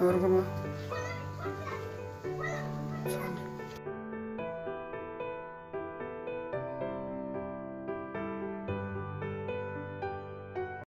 இருக்குமா